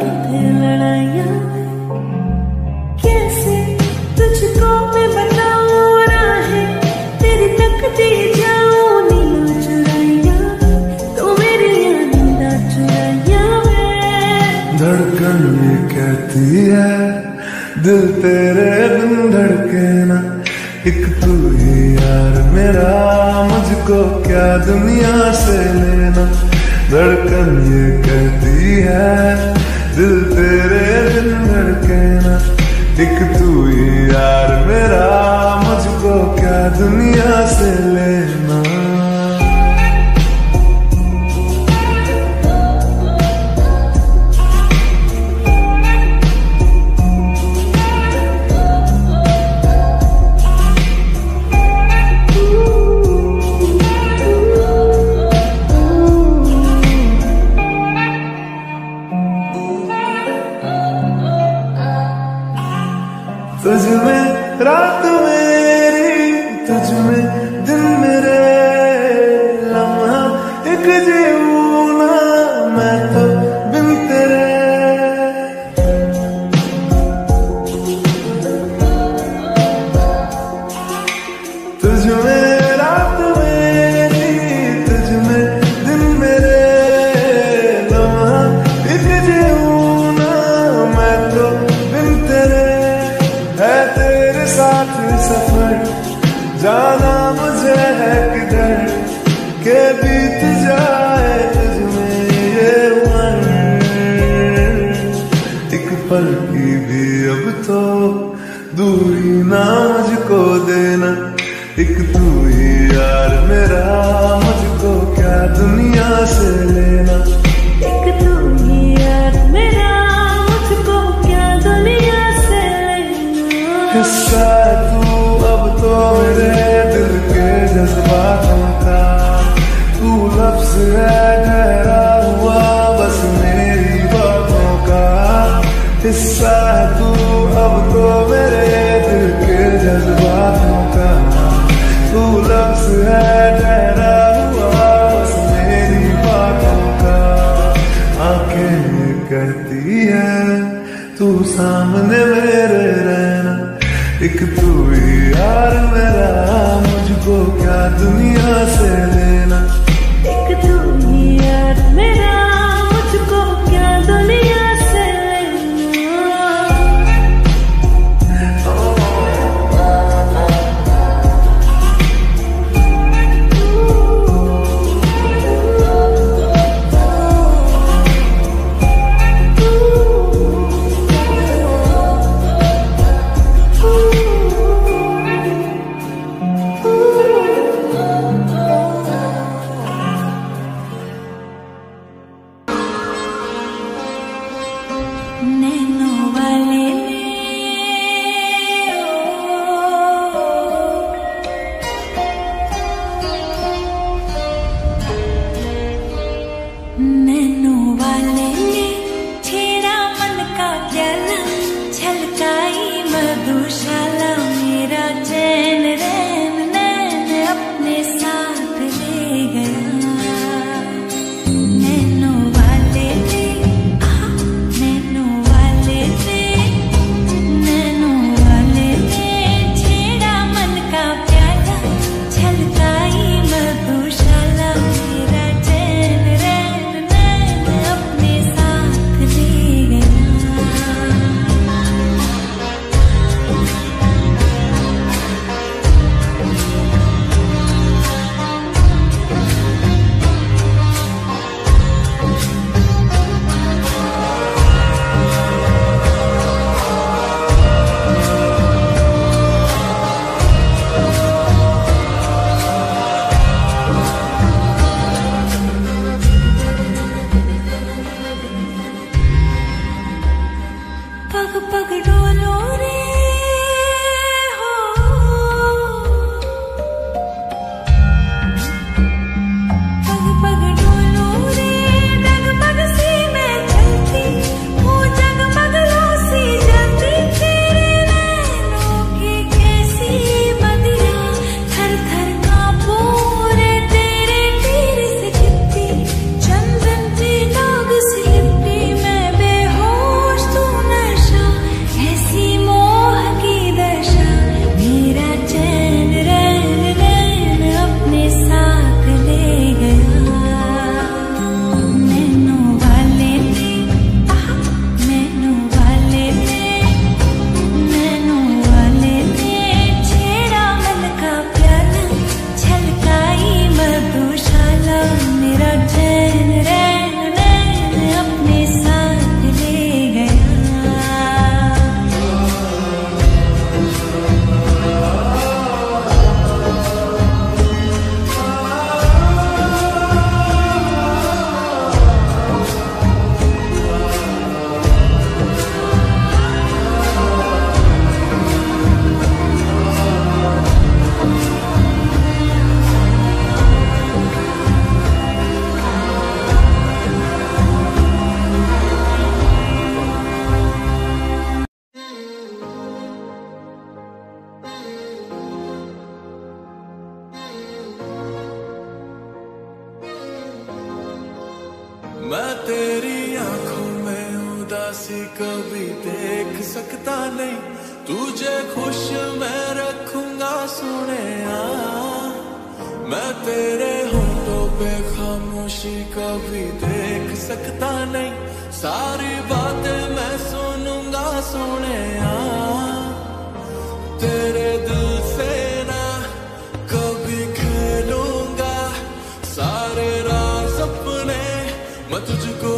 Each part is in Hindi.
लड़ाइया। धड़कन कहती है, दिल तेरे दिन धड़के ना। एक तू ही यार मेरा, मुझको क्या दुनिया से लेना? धड़कन ये कहती है दिल तेरे दिल धड़के ना। एक तू ही यार मेरा, मुझको क्या दुनिया से लेना? बस है ठहरा हुआ, बस मेरी बातों का हिस्सा है तू, अब तो मेरे दिल के जज्बातों का तू लफ्ज है ठहरा हुआ, बस मेरी बातों का आँखें करती है, तू सामने मेरे रहना, एक Mm-hmm. तुझको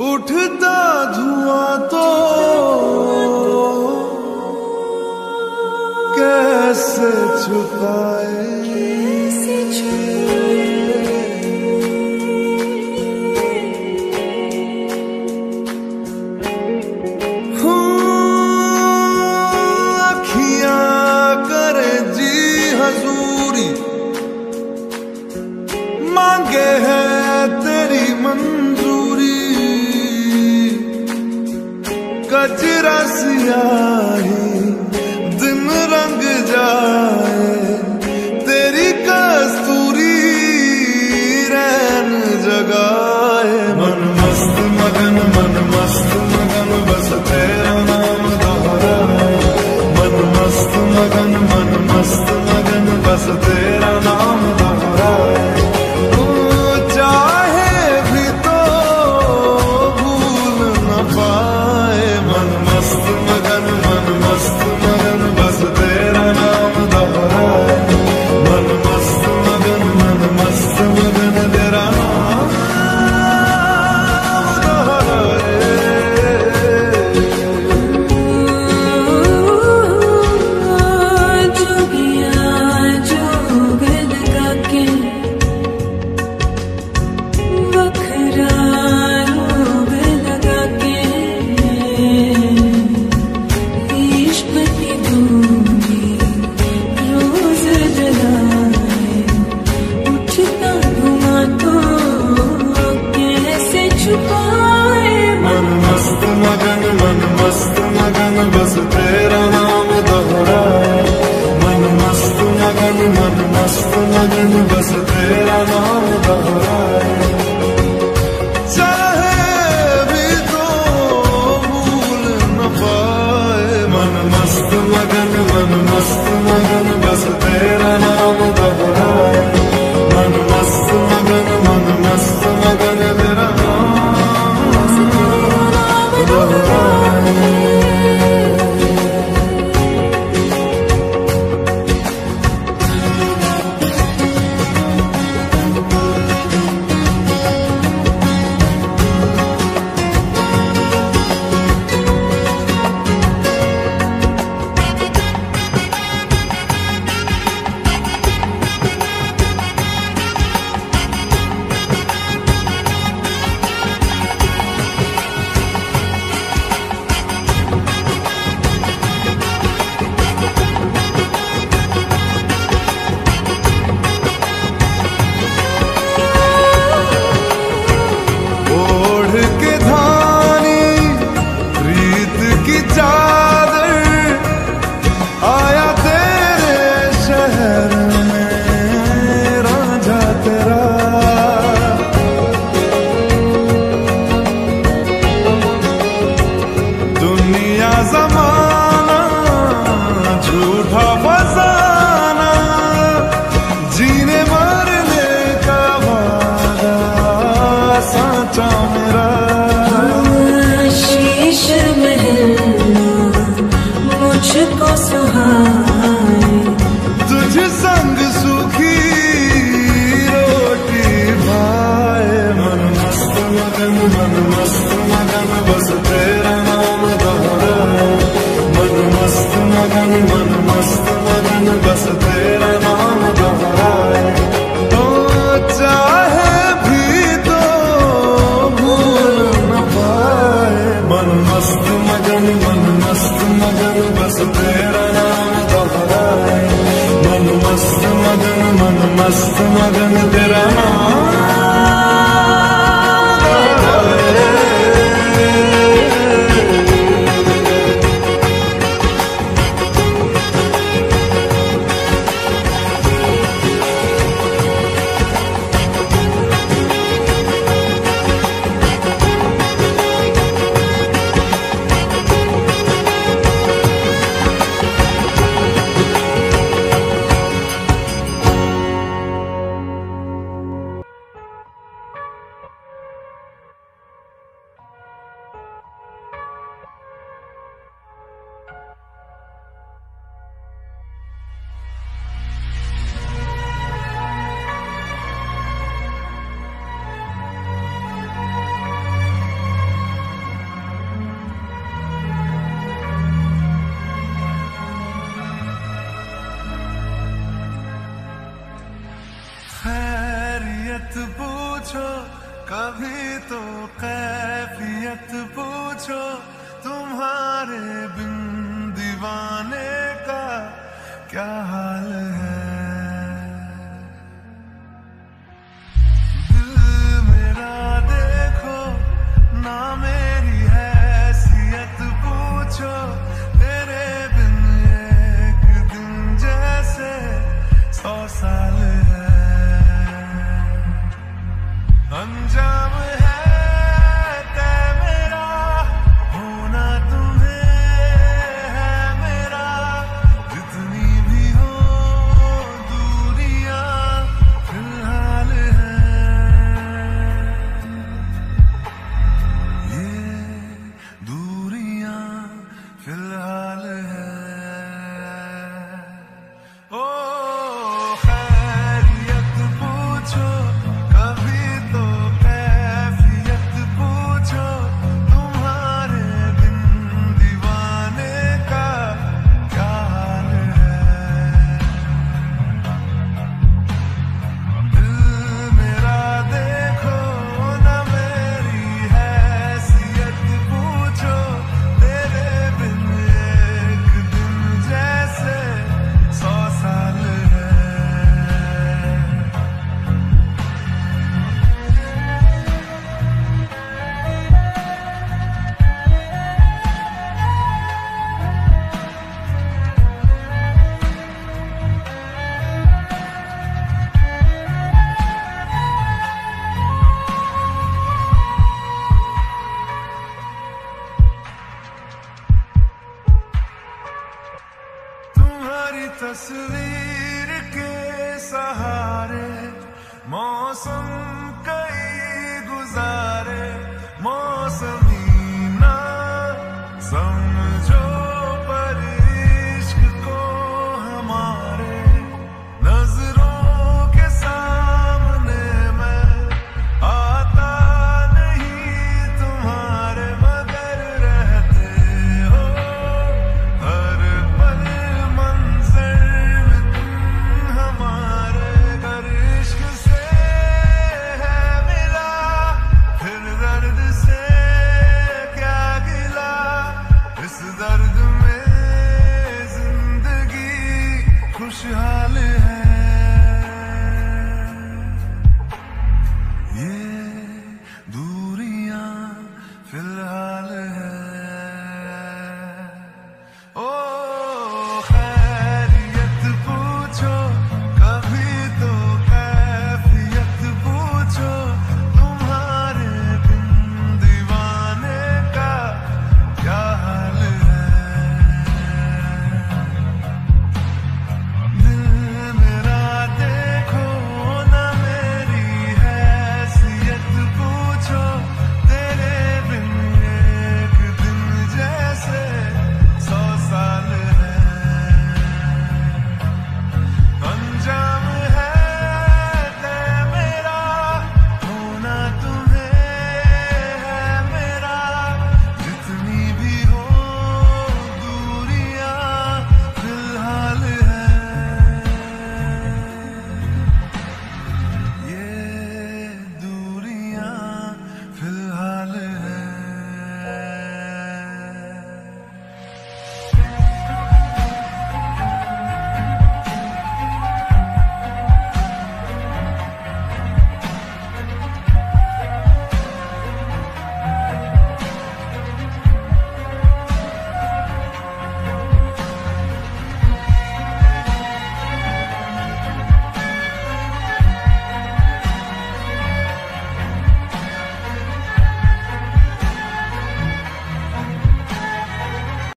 उठता धुआँ तो कैसे छुपाए? कैफियत पूछो कभी तो कैफियत पूछो तुम्हारे बिन दीवाने का क्या हाल है